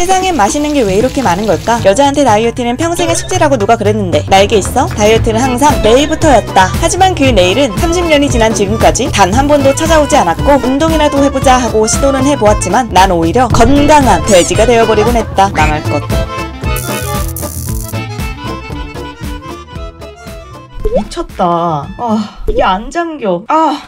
세상엔 맛있는 게 왜 이렇게 많은 걸까? 여자한테 다이어트는 평생의 숙제라고 누가 그랬는데 나에게 있어 다이어트는 항상 내일부터였다. 하지만 그 내일은 30년이 지난 지금까지 단 한 번도 찾아오지 않았고 운동이라도 해보자 하고 시도는 해보았지만 난 오히려 건강한 돼지가 되어버리곤 했다. 망할 것. 미쳤다. 아 이게 안 잠겨. 아.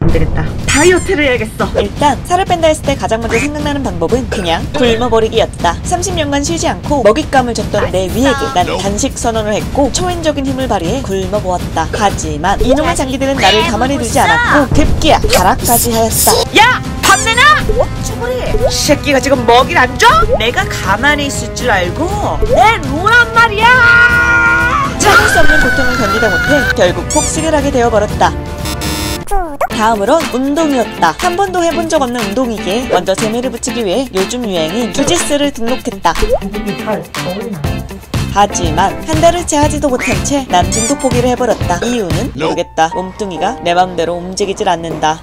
안 되겠 다. 다이어트를 해야겠어. 일단 살을 뺀다 했을 때 가장 먼저 생각나는 방법은 그냥 굶어버리기였다. 30년간 쉬지 않고 먹잇감을 줬던 내 위에게 난 단식 선언을 했고 초인적인 힘을 발휘해 굶어보았다. 하지만 이놈의 장기들은 나를 가만히 두지 않았고 급기야 발악까지 하였다. 야! 밥 내놔! 어쭈구리 새끼가 지금 먹일 안 줘? 내가 가만히 있을 줄 알고 내 누란 말이야! 참을 수 없는 고통을 견디다 못해 결국 폭식을 하게 되어버렸다. 다음으론 운동이었다. 한 번도 해본 적 없는 운동이기에 먼저 재미를 붙이기 위해 요즘 유행인 주짓수를 등록했다. 하지만 한 달을 채 하지도 못한 채 난 중독 포기를 해버렸다. 이유는 모르겠다. 몸뚱이가 내 맘대로 움직이질 않는다.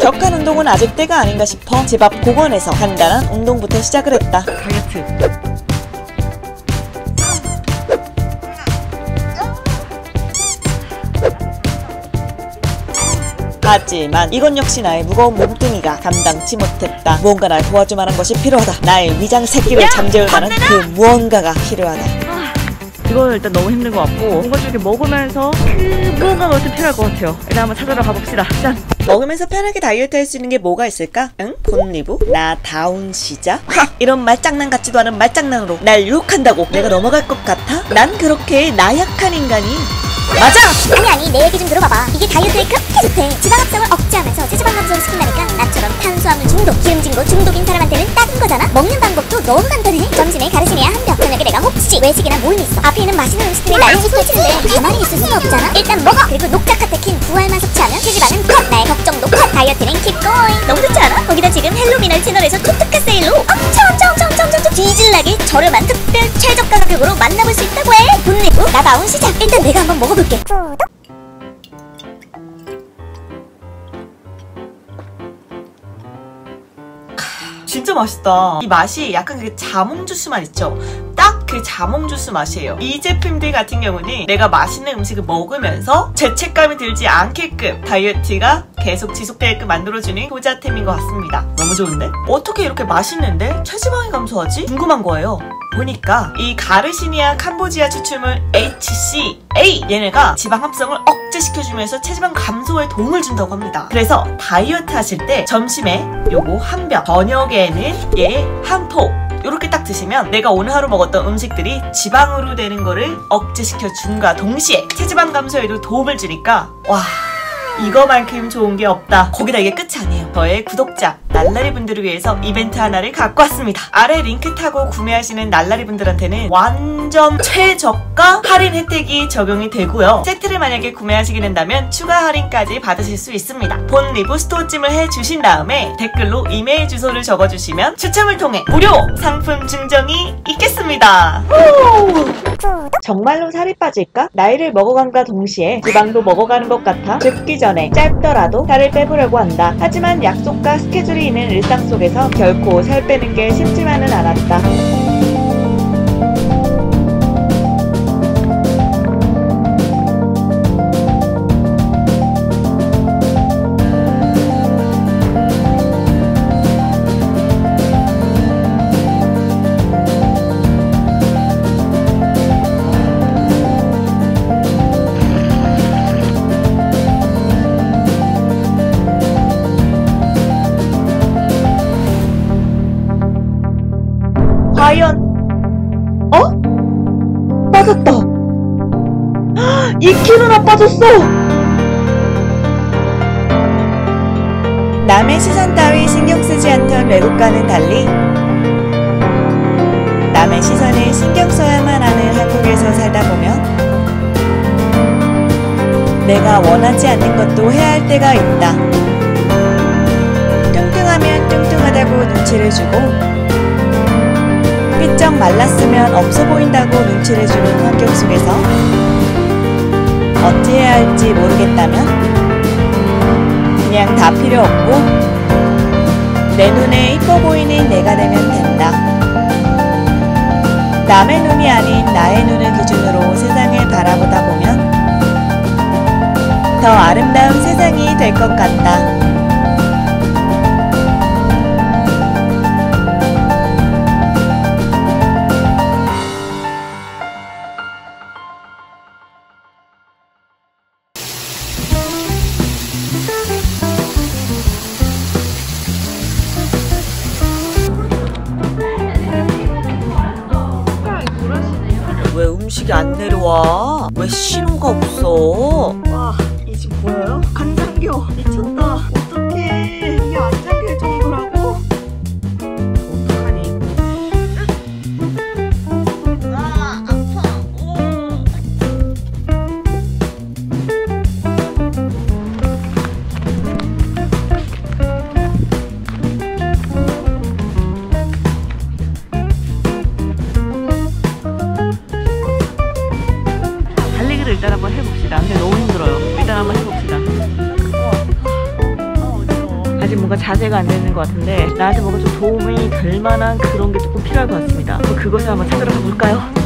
격한 운동은 아직 때가 아닌가 싶어 집 앞 공원에서 간단한 운동부터 시작을 했다. 다이어트. 하지만 이건 역시 나의 무거운 몸뚱이가 감당치 못했다. 무언가 날 도와줄 만한 것이 필요하다. 나의 위장 새끼를 잠재울 만한 그 무언가가 필요하다. 이거는 일단 너무 힘든 것 같고 뭔가 좀 이렇게 먹으면서 그 무언가가 좀 필요할 것 같아요. 일단 한번 찾으러 가봅시다. 짠! 먹으면서 편하게 다이어트 할 수 있는 게 뭐가 있을까? 응? 본리부? 나 다운 시작? 하! 이런 말장난 같지도 않은 말장난으로 날 유혹한다고 내가 넘어갈 것 같아? 난 그렇게 나약한 인간이 맞아! 아니 아니 내 얘기 좀 들어봐봐 이게 다이어트에 그렇게 좋대 지방 합성을 억제하면서 체지방 감소를 시킨다니까 나처럼 탄수화물 중독 기름진 거 중독인 사람한테는 딱인 거잖아 먹는 방법도 너무 간단해 점심에 가르시니아 한병 저녁에 내가 혹시 외식이나 모임 있어 앞에 있는 맛있는 음식들이 나를 쏟아지는데 가만히 있을 수는 없잖아 일단 먹어 그리고 녹차 카테킨 부활만 섭취하면 체지방은 컷 나의 걱정도 컷 다이어트는 keep going 너무 좋지 않아? 거기다 지금 헬로미널 채널에서 초특가 세일로 엄청 엄청 엄청 엄청 엄청 뒤질나게 저렴한 특별 최저가 가격으로 나다운 시작 일단 내가 한번 먹어볼게 진짜 맛있다. 이 맛이 약간 그 자몽 주스 맛 있죠? 딱 그 자몽 주스 맛이에요. 이 제품들 같은 경우는 내가 맛있는 음식을 먹으면서 죄책감이 들지 않게끔 다이어트가 계속 지속되게끔 만들어주는 효자템인 것 같습니다. 너무 좋은데? 어떻게 이렇게 맛있는데 체지방이 감소하지? 궁금한 거예요. 보니까 이 가르시니아 캄보지아 추출물 HCA 얘네가 지방 합성을 억제시켜주면서 체지방 감소에 도움을 준다고 합니다. 그래서 다이어트 하실 때 점심에 요거 한 병, 저녁에는 얘 한 포. 이렇게 딱 드시면 내가 오늘 하루 먹었던 음식들이 지방으로 되는 거를 억제시켜 준과 동시에 체지방 감소에도 도움을 주니까 와 이거만큼 좋은 게 없다. 거기다 이게 끝이 아니에요. 저의 구독자 날라리 분들을 위해서 이벤트 하나를 갖고 왔습니다. 아래 링크 타고 구매하시는 날라리 분들한테는 완전 최저가 할인 혜택이 적용이 되고요. 세트를 만약에 구매하시게 된다면 추가 할인까지 받으실 수 있습니다. 본리브 스토어찜을 해주신 다음에 댓글로 이메일 주소를 적어주시면 추첨을 통해 무료 상품 증정이 있겠습니다. 정말로 살이 빠질까? 나이를 먹어간과 동시에 지방도 먹어가는 것 같아 죽기 전에 짧더라도 살을 빼보려고 한다. 하지만 약속과 스케줄이 있는 일상 속에서 결코 살 빼는 게 쉽지만은 않았다. 2kg나 빠졌어 남의 시선 따위 신경 쓰지 않던 외국과는 달리 남의 시선을 신경 써야만 하는 한국에서 살다 보면 내가 원하지 않는 것도 해야 할 때가 있다. 뚱뚱하면 뚱뚱하다고 눈치를 주고 삐쩍 말랐으면 없어 보인다고 눈치를 주는 환경 속에서 어찌해야 할지 모르겠다면 그냥 다 필요 없고 내 눈에 이뻐 보이는 내가 되면 된다. 남의 눈이 아닌 나의 눈을 기준으로 세상을 바라보다 보면 더 아름다운 세상이 될 것 같다. 왜 음식이 안 내려와? 왜 신호가 없어? 와, 이 집 보여요? 안 잠겨. 미쳤다. 아직 뭔가 자세가 안 되는 것 같은데 나한테 뭔가 좀 도움이 될 만한 그런 게 조금 필요할 것 같습니다. 그럼 그것을 한번 찾으러 가볼까요?